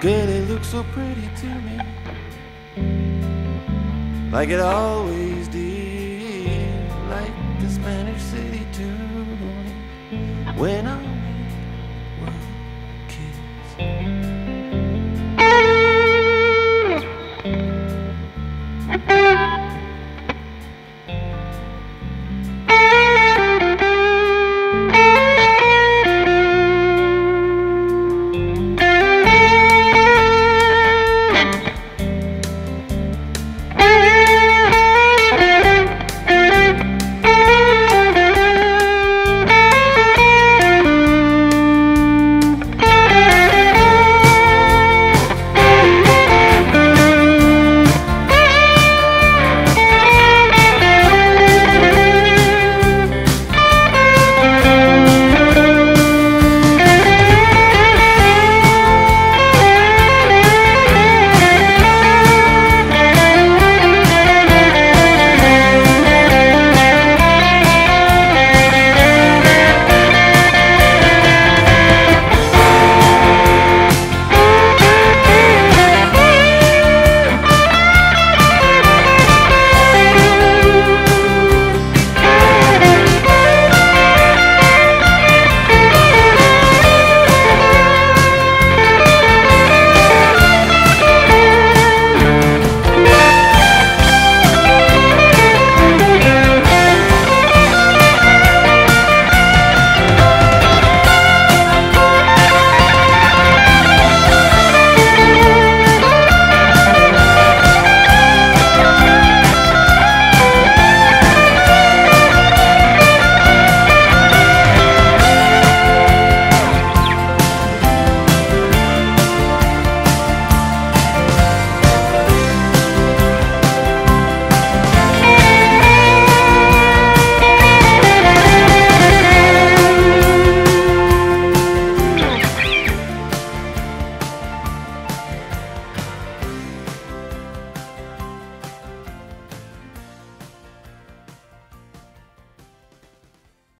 Girl, it looks so pretty to me. Like it always did. Like the Spanish city too, When I was kids.